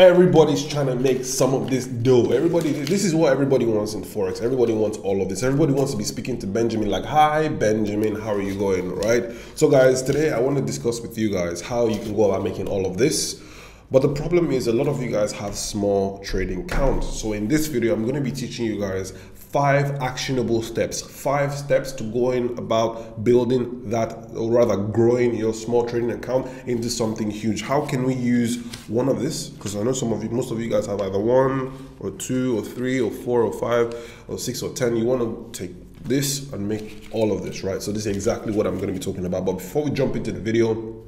everybody's trying to make some of this dough. Everybody, this is what everybody wants in Forex. Everybody wants all of this. Everybody wants to be speaking to Benjamin like, hi, Benjamin, how are you going, right? So guys, today I want to discuss with you guys how you can go about making all of this. But the problem is a lot of you guys have small trading counts. So in this video, I'm going to be teaching you guys five actionable steps, five steps to going about building that, or rather growing your small trading account into something huge. How can we use one of this? Because I know some of you, most of you guys have either one or two or three or four or five or six or 10. You want to take this and make all of this, right? So this is exactly what I'm going to be talking about. But before we jump into the video,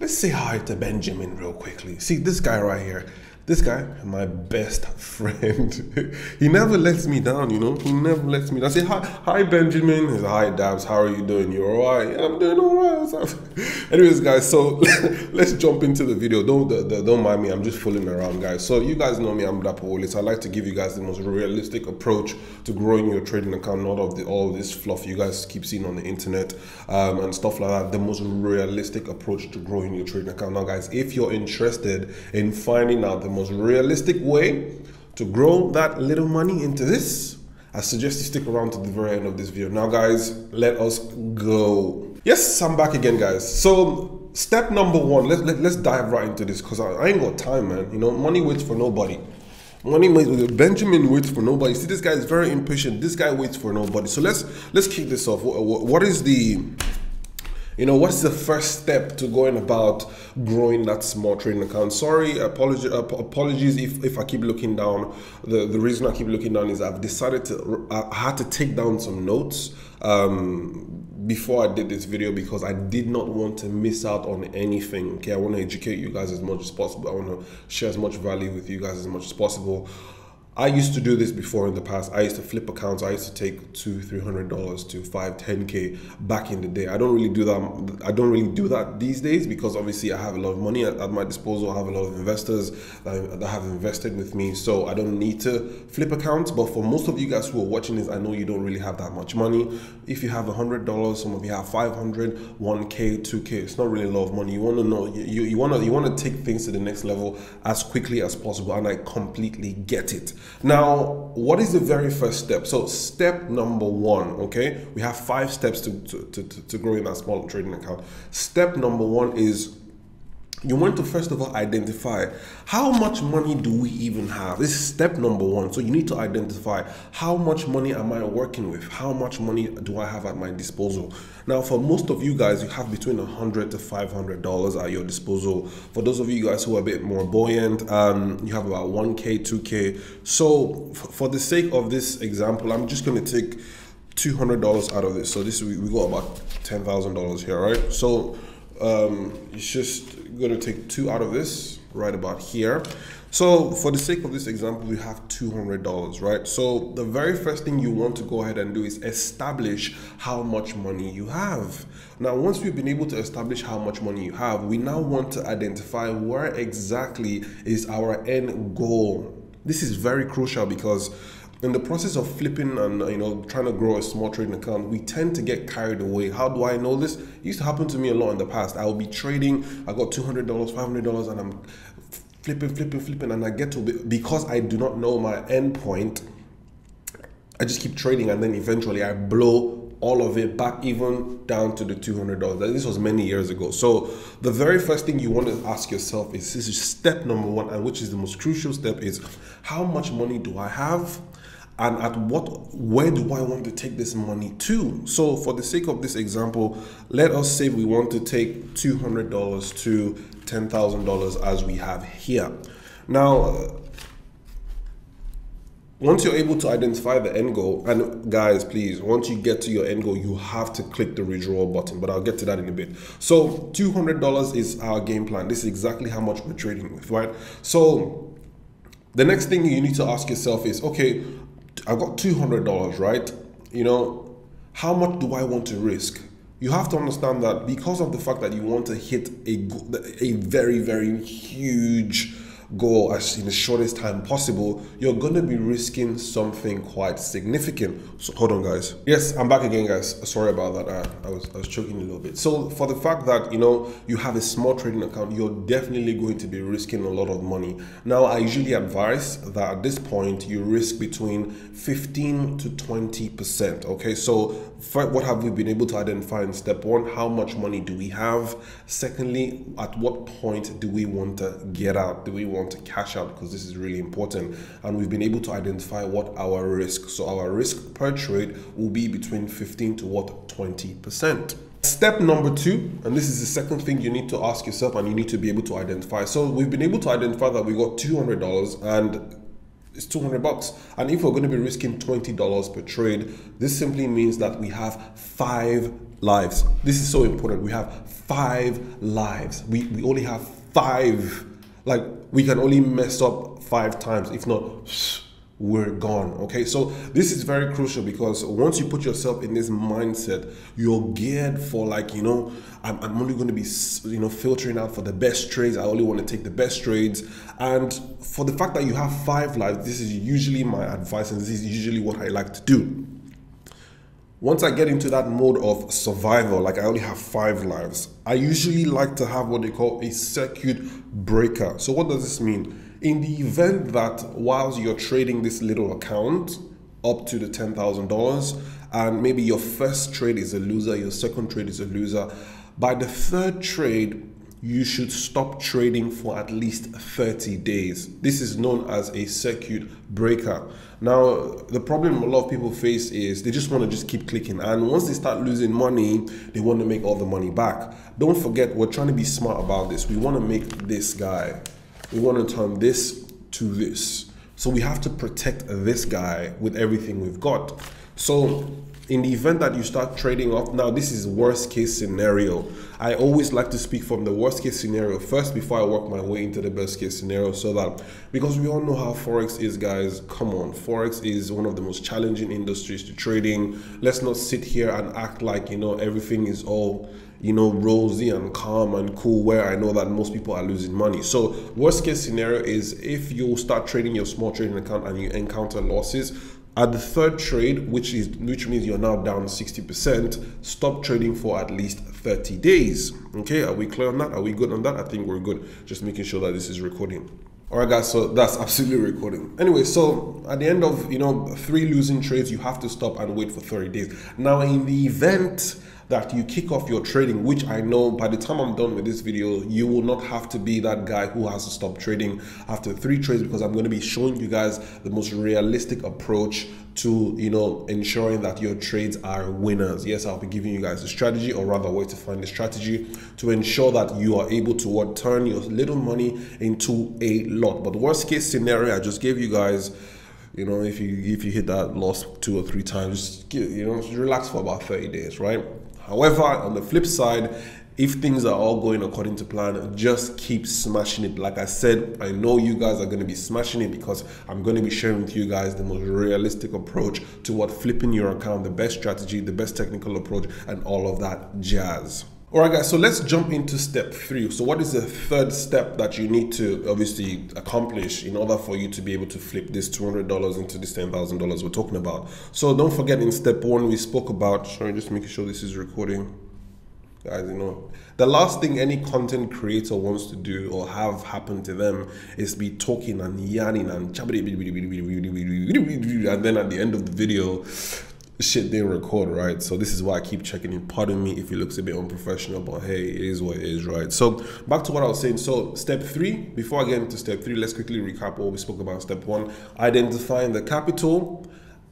let's say hi to Benjamin real quickly. See this guy right here. This guy, my best friend. he never lets me down, you know. He never lets me down. I say hi, hi Benjamin. He's hi Dabs. How are you doing? You alright? Yeah, I'm doing alright. Anyways, guys, so let's jump into the video. Don't don't mind me. I'm just fooling around, guys. So you guys know me. I'm Dapo. I like to give you guys the most realistic approach to growing your trading account, not of the all this fluff you guys keep seeing on the internet um, and stuff like that. The most realistic approach to growing your trading account. Now, guys, if you're interested in finding out the most realistic way to grow that little money into this, I suggest you stick around to the very end of this video. Now, guys, let us go. Yes, I'm back again, guys. So, step number one, let, let, let's dive right into this because I, I ain't got time, man. You know, money waits for nobody. Money waits, Benjamin waits for nobody. See, this guy is very impatient. This guy waits for nobody. So let's let's kick this off. What is the you know, what's the first step to going about growing that small trading account? Sorry, apology, apologies if, if I keep looking down. The, the reason I keep looking down is I've decided to, I had to take down some notes um, before I did this video because I did not want to miss out on anything. Okay, I want to educate you guys as much as possible. I want to share as much value with you guys as much as possible. I used to do this before in the past. I used to flip accounts. I used to take two, three hundred dollars to five, ten k back in the day. I don't really do that. I don't really do that these days because obviously I have a lot of money at, my disposal. I have a lot of investors that, that have invested with me, so I don't need to flip accounts. But for most of you guys who are watching this, I know you don't really have that much money. If you have a hundred dollars, some of you have 500, 1k, 2k. It's not really a lot of money. You want to know. You you want to you want to take things to the next level as quickly as possible, and I completely get it. Now, what is the very first step? So step number one, okay, we have five steps to, to, to, to growing that small trading account. Step number one is you want to first of all identify how much money do we even have? This is step number one. So you need to identify how much money am i working with? How much money do i have at my disposal? Now for most of you guys you have between 100 to 500 dollars at your disposal. For those of you guys who are a bit more buoyant um, you have about 1k 2k so for the sake of this example i'm just going to take $200 out of this. So this we, we got about $10,000 here right? So um, it's just going to take two out of this right about here. So for the sake of this example, we have $200, right? So the very first thing you want to go ahead and do is establish how much money you have. Now, once we've been able to establish how much money you have, we now want to identify where exactly is our end goal. This is very crucial because in the process of flipping and you know trying to grow a small trading account we tend to get carried away. How do i know this? It used to happen to me a lot in the past. I'll be trading i got $200 $500 and i'm flipping flipping flipping and i get to because i do not know my end point i just keep trading and then eventually i blow all of it back even down to the $200 this was many years ago. So the very first thing you want to ask yourself is this is step number one and which is the most crucial step is how much money do i have and at what where do i want to take this money to? So for the sake of this example let us say we want to take $200 to $10,000 as we have here. Now uh, once you're able to identify the end goal and guys please once you get to your end goal you have to click the withdrawal button but i'll get to that in a bit. So $200 is our game plan. This is exactly how much we're trading with right? So the next thing you need to ask yourself is okay I got $200, right? You know, how much do I want to risk? You have to understand that because of the fact that you want to hit a, a very, very huge go as in the shortest time possible, you're gonna be risking something quite significant. So hold on, guys. Yes, I'm back again, guys. Sorry about that. I, I was I was choking a little bit. So for the fact that you know you have a small trading account, you're definitely going to be risking a lot of money. Now, I usually advise that at this point you risk between 15 to 20 percent. Okay, so what have we been able to identify in step one? How much money do we have? Secondly, at what point do we want to get out? Do we want to cash out? Because this is really important. And we've been able to identify what our risk. So our risk per trade will be between 15 to what 20%. Step number two, and this is the second thing you need to ask yourself and you need to be able to identify. So we've been able to identify that we got $200 and it's 200 bucks. And if we're going to be risking $20 per trade, this simply means that we have five lives. This is so important. We have five lives. We, we only have five. Like, we can only mess up five times. If not, we're gone. Okay, so this is very crucial because once you put yourself in this mindset, you're geared for like you know, I'm, I'm only going to be you know filtering out for the best trades. I only want to take the best trades, and for the fact that you have five lives, this is usually my advice, and this is usually what I like to do. Once I get into that mode of survival, like I only have five lives, I usually like to have what they call a circuit breaker. So what does this mean? in the event that whilst you're trading this little account up to the $10,000 and maybe your first trade is a loser, your second trade is a loser, by the third trade, you should stop trading for at least 30 days. This is known as a circuit breaker. Now, the problem a lot of people face is they just want to just keep clicking. And once they start losing money, they want to make all the money back. Don't forget, we're trying to be smart about this. We want to make this guy we want to turn this to this. So we have to protect this guy with everything we've got. So in the event that you start trading off, now this is worst case scenario. I always like to speak from the worst case scenario first before I work my way into the best case scenario so that because we all know how Forex is guys, come on, Forex is one of the most challenging industries to trading. Let's not sit here and act like, you know, everything is all you know, rosy and calm and cool where I know that most people are losing money. So worst case scenario is if you start trading your small trading account and you encounter losses, at the third trade, which is which means you're now down 60%, stop trading for at least 30 days. Okay, are we clear on that? Are we good on that? I think we're good. Just making sure that this is recording. All right, guys. So that's absolutely recording. Anyway, so at the end of you know three losing trades, you have to stop and wait for 30 days. Now, in the event that you kick off your trading, which I know by the time I'm done with this video, you will not have to be that guy who has to stop trading after three trades because I'm going to be showing you guys the most realistic approach to you know ensuring that your trades are winners. Yes i'll be giving you guys a strategy or rather way to find a strategy to ensure that you are able to what turn your little money into a lot. But worst case scenario i just gave you guys you know if you if you hit that loss two or three times you know relax for about 30 days right However, on the flip side, if things are all going according to plan, just keep smashing it. Like I said, I know you guys are going to be smashing it because I'm going to be sharing with you guys the most realistic approach to what flipping your account, the best strategy, the best technical approach, and all of that jazz. All right, guys, so let's jump into step three. So, what is the third step that you need to obviously accomplish in order for you to be able to flip this $200 into this $10,000 we're talking about? So, don't forget in step one, we spoke about, sorry, just making sure this is recording. Guys, you know, the last thing any content creator wants to do or have happen to them is be talking and yarning and and then at the end of the video, shit didn't record, right? So this is why I keep checking in. Pardon me if it looks a bit unprofessional, but hey, it is what it is, right? So back to what I was saying. So step three, before I get into step three, let's quickly recap what we spoke about. Step one, identifying the capital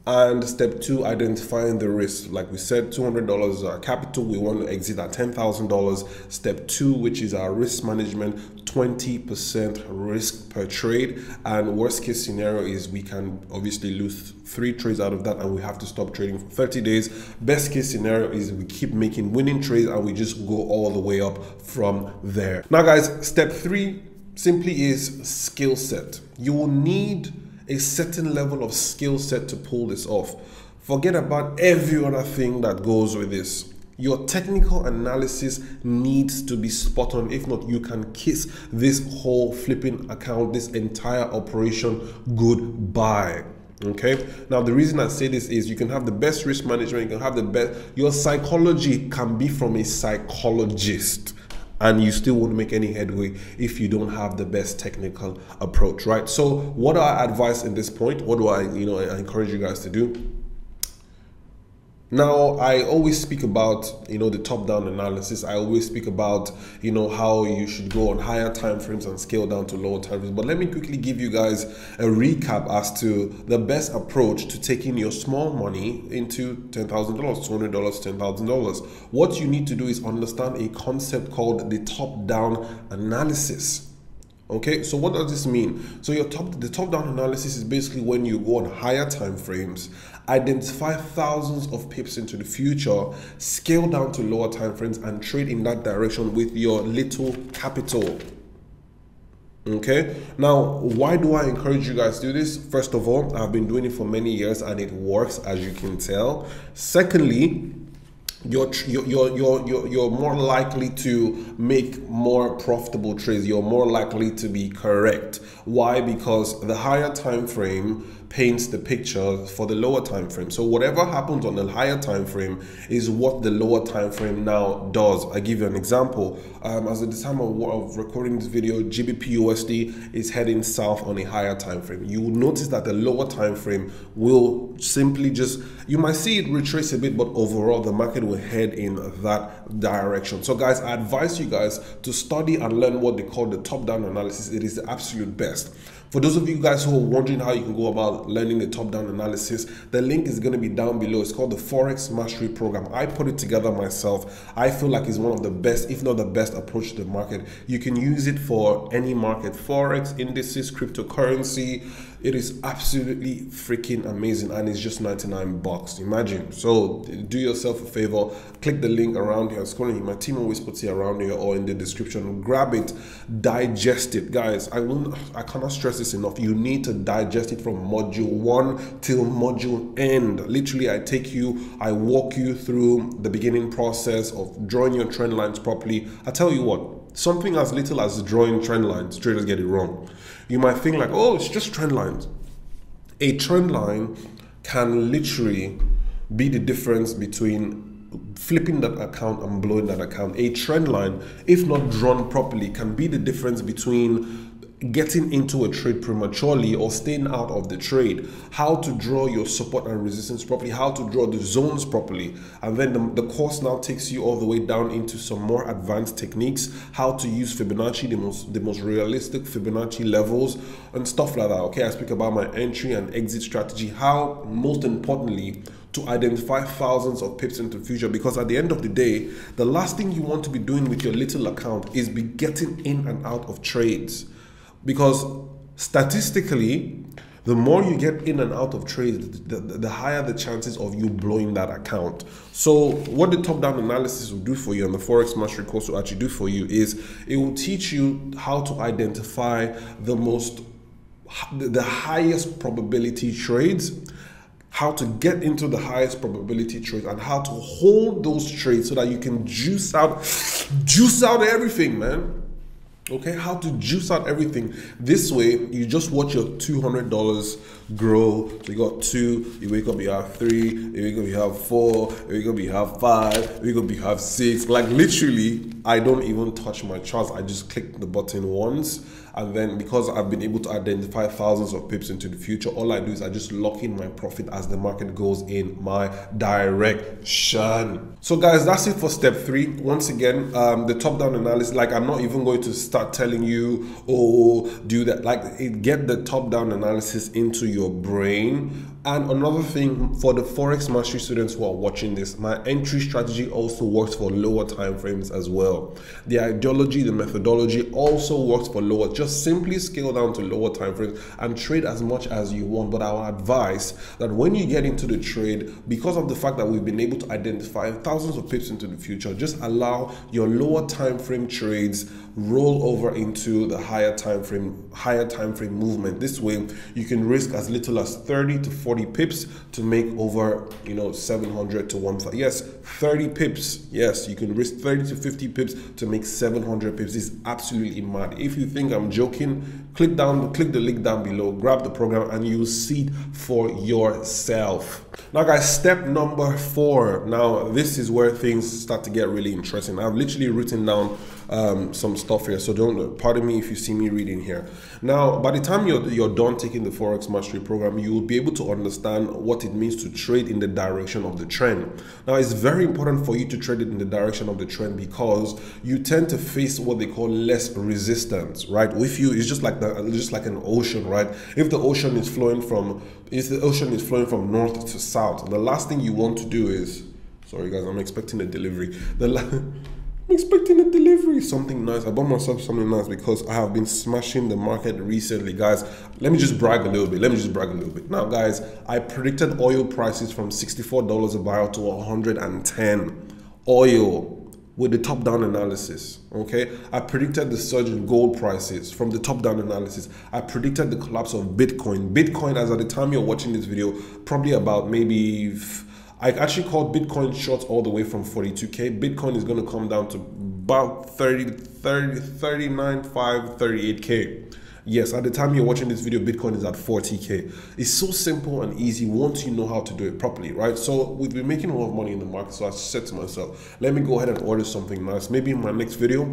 and step two, identifying the risk. Like we said, $200 is our capital, we want to exit at $10,000. Step two, which is our risk management, 20% risk per trade. And worst case scenario is we can obviously lose three trades out of that and we have to stop trading for 30 days. Best case scenario is we keep making winning trades and we just go all the way up from there. Now guys, step three simply is skill set. You will need a certain level of skill set to pull this off. Forget about every other thing that goes with this. Your technical analysis needs to be spot on. If not, you can kiss this whole flipping account, this entire operation goodbye. Okay. Now, the reason I say this is you can have the best risk management, you can have the best, your psychology can be from a psychologist and you still won't make any headway if you don't have the best technical approach, right? So, what I advise in this point? What do I, you know, I encourage you guys to do? Now, I always speak about, you know, the top-down analysis. I always speak about, you know, how you should go on higher time frames and scale down to lower time frames. But let me quickly give you guys a recap as to the best approach to taking your small money into $10,000, $200, $10,000. What you need to do is understand a concept called the top-down analysis. Okay, so what does this mean? So your top the top-down analysis is basically when you go on higher time frames, identify thousands of pips into the future, scale down to lower time frames, and trade in that direction with your little capital. Okay, now why do I encourage you guys to do this? First of all, I've been doing it for many years and it works as you can tell. Secondly, you're, you're, you're, you're, you're more likely to make more profitable trades. You're more likely to be correct. Why? Because the higher time frame paints the picture for the lower time frame. So whatever happens on the higher time frame is what the lower time frame now does. I give you an example. Um, as of the time of, of recording this video, GBP USD is heading south on a higher time frame. You will notice that the lower time frame will simply just you might see it retrace a bit, but overall the market will head in that direction. So guys, I advise you guys to study and learn what they call the top-down analysis. It is the absolute best. For those of you guys who are wondering how you can go about learning the top-down analysis, the link is going to be down below. It's called the Forex Mastery Program. I put it together myself. I feel like it's one of the best, if not the best approach the market. You can use it for any market, Forex, indices, cryptocurrency, it is absolutely freaking amazing and it's just 99 bucks. Imagine. So do yourself a favor, click the link around here. Scrolling, my team always puts it around here or in the description. Grab it, digest it. Guys, I will I cannot stress this enough. You need to digest it from module one till module end. Literally, I take you, I walk you through the beginning process of drawing your trend lines properly. I tell you what, something as little as drawing trend lines, traders get it wrong. You might think like, oh, it's just trend lines. A trend line can literally be the difference between flipping that account and blowing that account. A trend line, if not drawn properly, can be the difference between getting into a trade prematurely or staying out of the trade, how to draw your support and resistance properly, how to draw the zones properly. And then the, the course now takes you all the way down into some more advanced techniques, how to use Fibonacci, the most, the most realistic Fibonacci levels and stuff like that. Okay, I speak about my entry and exit strategy, how most importantly, to identify thousands of pips into the future because at the end of the day, the last thing you want to be doing with your little account is be getting in and out of trades because statistically the more you get in and out of trades the, the, the, higher the chances of you blowing that account. So what the top down analysis will do for you and the forex mastery course will actually do for you is it will teach you how to identify the most the highest probability trades how to get into the highest probability trades and how to hold those trades so that you can juice out juice out everything man okay how to juice out everything. This way you just watch your $200 grow. So you got two you wake up you have three you wake up you have four you wake up you have five you wake up you have six. Like literally i don't even touch my charts. I just click the button once and then because I've been able to identify thousands of pips into the future, all I do is I just lock in my profit as the market goes in my direction. So guys, that's it for step three. Once again, um, the top-down analysis, like I'm not even going to start telling you, oh, do that. Like it, get the top-down analysis into your brain and another thing for the Forex Mastery students who are watching this, my entry strategy also works for lower time frames as well. The ideology, the methodology also works for lower. Just simply scale down to lower time frames and trade as much as you want. But I would advise that when you get into the trade, because of the fact that we've been able to identify thousands of pips into the future, just allow your lower time frame trades roll over into the higher time frame, higher time frame movement. This way, you can risk as little as 30 to 40 40 pips to make over, you know, 700 to 1,000. Yes, 30 pips. Yes, you can risk 30 to 50 pips to make 700 pips. is absolutely mad. If you think I'm joking, click down, click the link down below, grab the program, and you'll see it for yourself. Now, guys, step number four. Now, this is where things start to get really interesting. I've literally written down um, some stuff here, so don't pardon me if you see me reading here. Now, by the time you're you're done taking the forex mastery program, you will be able to understand what it means to trade in the direction of the trend. Now, it's very important for you to trade it in the direction of the trend because you tend to face what they call less resistance, right? With you, it's just like the just like an ocean, right? If the ocean is flowing from if the ocean is flowing from north to south, the last thing you want to do is sorry guys, I'm expecting a delivery. The I'm expecting a delivery, something nice. I bought myself something nice because I have been smashing the market recently, guys. Let me just brag a little bit. Let me just brag a little bit. Now, guys, I predicted oil prices from $64 a barrel to 110 oil with the top down analysis. Okay, I predicted the surge in gold prices from the top down analysis. I predicted the collapse of Bitcoin. Bitcoin, as at the time you're watching this video, probably about maybe I actually called Bitcoin short all the way from 42k. Bitcoin is going to come down to about 30, 30, 39, 5, 38k. Yes, at the time you're watching this video, Bitcoin is at 40k. It's so simple and easy once you know how to do it properly, right? So we've been making a lot of money in the market. So I said to myself, let me go ahead and order something nice. Maybe in my next video,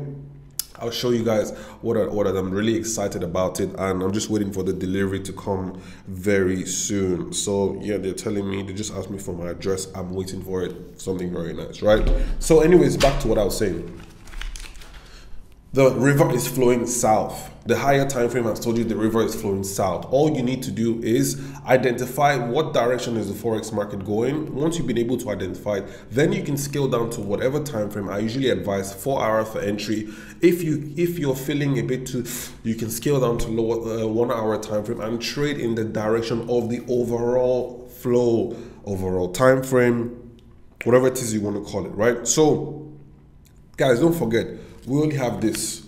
I'll show you guys what I ordered. I'm really excited about it and I'm just waiting for the delivery to come very soon. So yeah, they're telling me, they just asked me for my address. I'm waiting for it. Something very nice, right? So anyways, back to what I was saying. The river is flowing south. The higher time frame has told you the river is flowing south. All you need to do is identify what direction is the forex market going. Once you've been able to identify it, then you can scale down to whatever time frame. I usually advise four hours for entry. If you if you're feeling a bit too, you can scale down to lower uh, one hour time frame and trade in the direction of the overall flow, overall time frame, whatever it is you want to call it, right? So, guys, don't forget we only have this.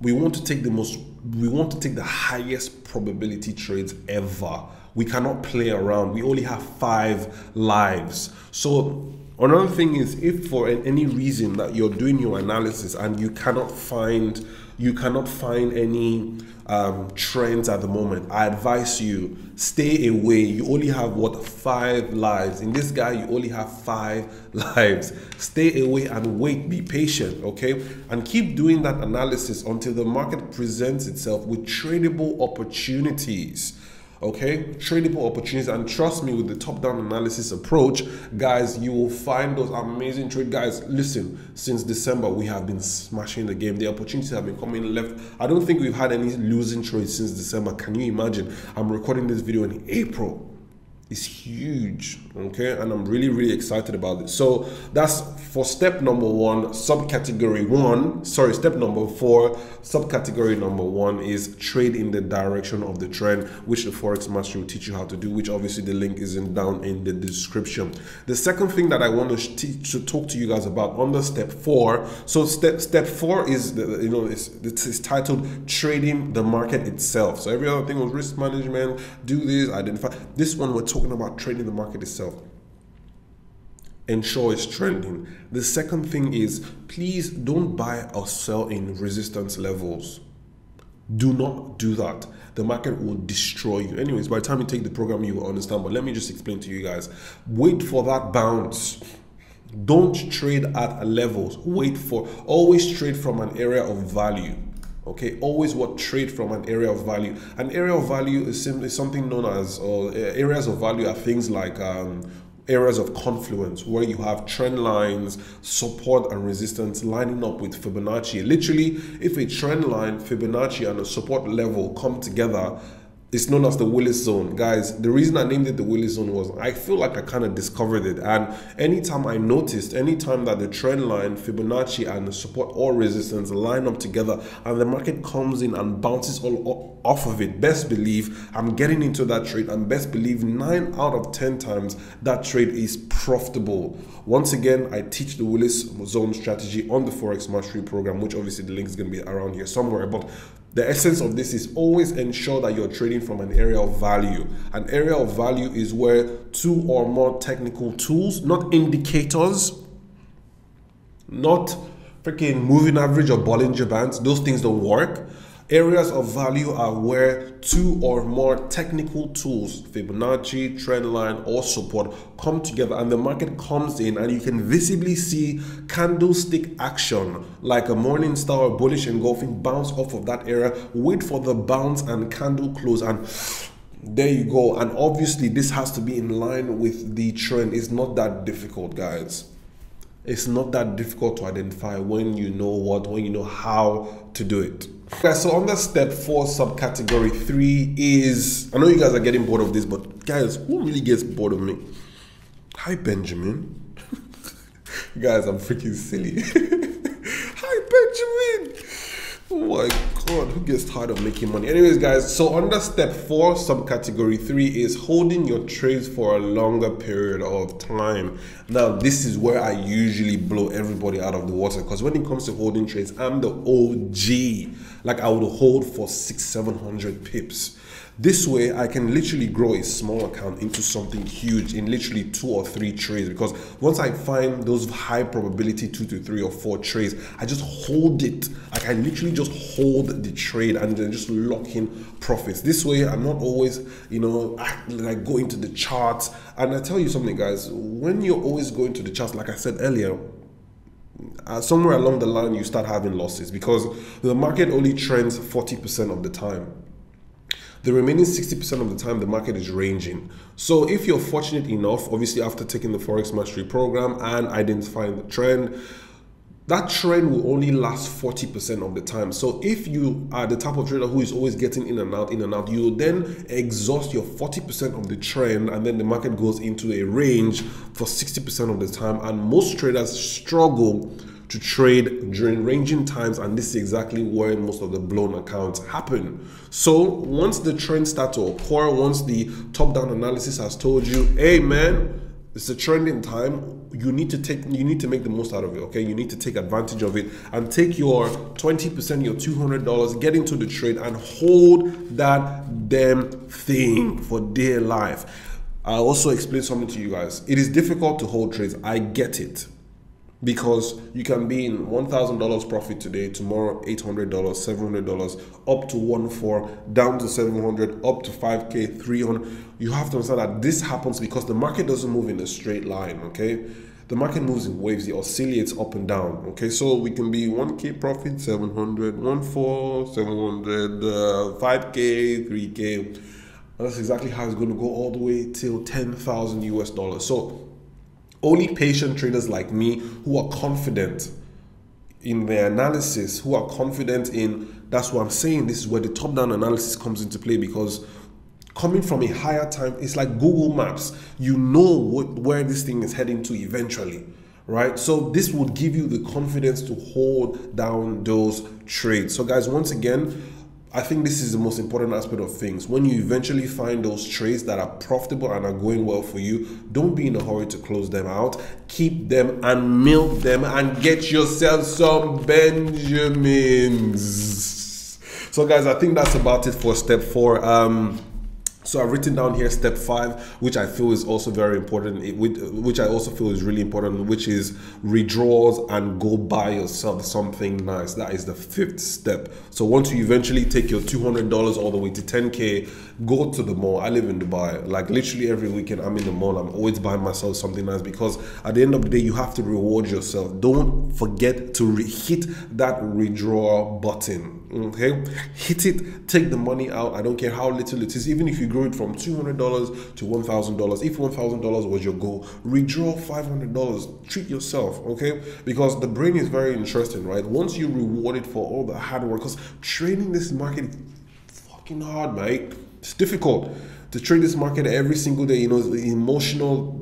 We want to take the most, we want to take the highest probability trades ever. We cannot play around. We only have five lives. So another thing is if for any reason that you're doing your analysis and you cannot find you cannot find any um, trends at the moment, I advise you stay away. You only have what five lives. In this guy, you only have five lives. Stay away and wait. Be patient, okay? And keep doing that analysis until the market presents itself with tradable opportunities okay? Tradable opportunities and trust me with the top down analysis approach. Guys you will find those amazing trade. Guys listen since december we have been smashing the game. The opportunities have been coming left. I don't think we've had any losing trades since december. Can you imagine? I'm recording this video in april it's huge okay? And i'm really really excited about it. So that's for step number one subcategory one. Sorry step number four subcategory number one is trade in the direction of the trend which the forex master will teach you how to do which obviously the link is in down in the description. The second thing that i want to teach to talk to you guys about under step four so step step four is you know it's, it's titled trading the market itself. So every other thing was risk management do this identify this one we're talking about trading the market itself ensure it's trending. The second thing is please don't buy or sell in resistance levels. Do not do that. The market will destroy you. Anyways, by the time you take the program, you will understand. But let me just explain to you guys. Wait for that bounce. Don't trade at levels. Wait for, always trade from an area of value okay always what trade from an area of value an area of value is simply something known as or uh, areas of value are things like um, areas of confluence where you have trend lines, support and resistance lining up with Fibonacci. Literally, if a trend line, Fibonacci and a support level come together, it's known as the Willis zone. Guys, the reason I named it the Willis zone was I feel like I kind of discovered it. And anytime I noticed, anytime that the trend line, Fibonacci, and the support or resistance line up together and the market comes in and bounces all off of it, best believe I'm getting into that trade and best believe nine out of 10 times that trade is profitable. Once again, I teach the Willis zone strategy on the Forex Mastery program, which obviously the link is going to be around here somewhere. But The essence of this is always ensure that you're trading from an area of value. An area of value is where two or more technical tools, not indicators, not freaking moving average or Bollinger Bands, those things don't work. Areas of value are where two or more technical tools, Fibonacci, trendline, or support, come together and the market comes in and you can visibly see candlestick action like a morning star or bullish engulfing bounce off of that area, wait for the bounce and candle close and there you go. And obviously, this has to be in line with the trend. It's not that difficult, guys it's not that difficult to identify when you know what, when you know how to do it. Okay, so under step four, subcategory three is I know you guys are getting bored of this, but guys, who really gets bored of me? Hi, Benjamin. guys, I'm freaking silly. Hi, Benjamin. Oh my god, who gets tired of making money? Anyways, guys, so under step four, subcategory three is holding your trades for a longer period of time. Now, this is where I usually blow everybody out of the water because when it comes to holding trades, I'm the OG. Like I would hold for six, seven hundred pips. This way, I can literally grow a small account into something huge in literally two or three trades. Because once I find those high probability two to three or four trades, I just hold it. Like I literally just hold the trade and then just lock in profits. This way, I'm not always, you know, like go into the charts. And I tell you something, guys, when you're always going to the charts, like I said earlier, uh, somewhere along the line you start having losses because the market only trends 40% of the time the remaining 60% of the time the market is ranging. So if you're fortunate enough, obviously after taking the Forex Mastery program and identifying the trend, that trend will only last 40% of the time. So if you are the type of trader who is always getting in and out, in and out, you will then exhaust your 40% of the trend and then the market goes into a range for 60% of the time. And most traders struggle to trade during ranging times and this is exactly where most of the blown accounts happen. So once the trend starts to occur once the top down analysis has told you hey man it's a trending time you need to take you need to make the most out of it okay? You need to take advantage of it and take your 20% your $200 get into the trade and hold that damn thing for dear life. I also explain something to you guys. It is difficult to hold trades. I get it because you can be in $1,000 profit today, tomorrow $800, $700, up to one four, down to 700, up to 5K, 300. You have to understand that this happens because the market doesn't move in a straight line, okay? The market moves in waves, it oscillates up and down, okay? So we can be 1K profit, 700, 1 4, 700, uh, 5K, 3K. And that's exactly how it's going to go all the way till 10,000 US dollars. So only patient traders like me who are confident in their analysis, who are confident in that's what I'm saying. This is where the top down analysis comes into play because coming from a higher time, it's like Google Maps. You know what, where this thing is heading to eventually, right? So this would give you the confidence to hold down those trades. So guys, once again, I think this is the most important aspect of things. When you eventually find those trades that are profitable and are going well for you, don't be in a hurry to close them out. Keep them and milk them and get yourself some Benjamins. So, guys, I think that's about it for step four. Um, so I've written down here step five, which I feel is also very important, which I also feel is really important, which is redraws and go buy yourself something nice. That is the fifth step. So once you eventually take your $200 all the way to 10K, go to the mall. I live in Dubai. Like literally every weekend, I'm in the mall. I'm always buying myself something nice because at the end of the day, you have to reward yourself. Don't forget to hit that withdraw button. Okay, hit it. Take the money out. I don't care how little it is. Even if you it from two hundred dollars to one thousand dollars, if one thousand dollars was your goal, hundred dollars. Treat yourself. Okay, because the brain is very interesting, right? Once you reward it for all the hard work, because trading this market fucking hard, mate. It's difficult to trade this market every single day. You know, the emotional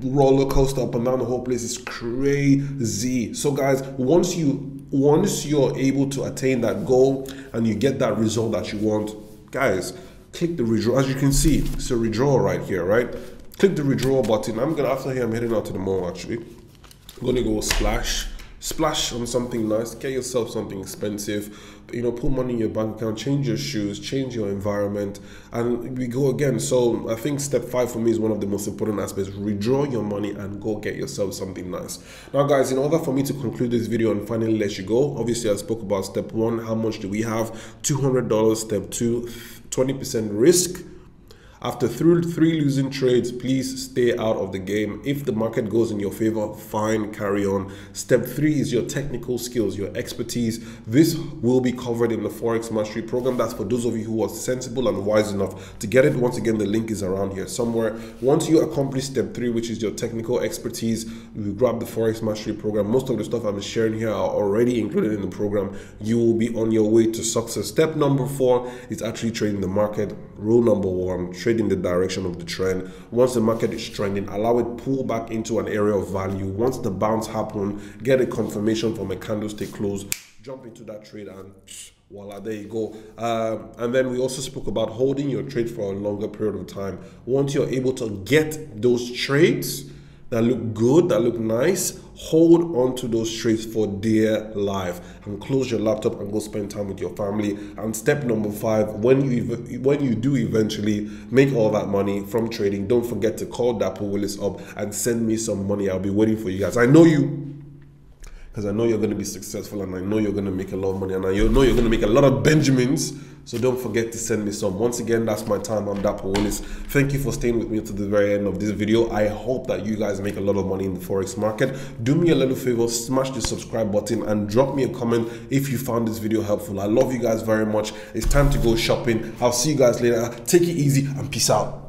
roller coaster up and down the whole place is crazy. So, guys, once you once you're able to attain that goal and you get that result that you want, guys, click the redraw. As you can see, it's a withdrawal right here, right? Click the redraw button. I'm gonna after here, I'm heading out to the mall actually. I'm gonna go splash splash on something nice, get yourself something expensive, you know, put money in your bank account, change your shoes, change your environment, and we go again. So I think step five for me is one of the most important aspects. Redraw your money and go get yourself something nice. Now, guys, in order for me to conclude this video and finally let you go, obviously I spoke about step one, how much do we have? $200. Step two, 20% risk after three losing trades, please stay out of the game. If the market goes in your favor, fine, carry on. Step three is your technical skills, your expertise. This will be covered in the Forex Mastery program. That's for those of you who are sensible and wise enough to get it. Once again, the link is around here somewhere. Once you accomplish step three, which is your technical expertise, you grab the Forex Mastery program. Most of the stuff I'm sharing here are already included in the program. You will be on your way to success. Step number four is actually trading the market. Rule number one, trade in the direction of the trend. Once the market is trending, allow it pull back into an area of value. Once the bounce happen, get a confirmation from a candlestick close, jump into that trade and voila, there you go. Um, and then we also spoke about holding your trade for a longer period of time. Once you're able to get those trades, that look good, that look nice, hold on to those trades for dear life and close your laptop and go spend time with your family. And step number five, when you when you do eventually make all that money from trading, don't forget to call Dapo Willis up and send me some money. I'll be waiting for you guys. I know you because I know you're going to be successful and I know you're going to make a lot of money and I know you're going to make a lot of Benjamins. So don't forget to send me some. Once again, that's my time. I'm Dapo Willis. Thank you for staying with me to the very end of this video. I hope that you guys make a lot of money in the Forex market. Do me a little favor, smash the subscribe button and drop me a comment if you found this video helpful. I love you guys very much. It's time to go shopping. I'll see you guys later. Take it easy and peace out.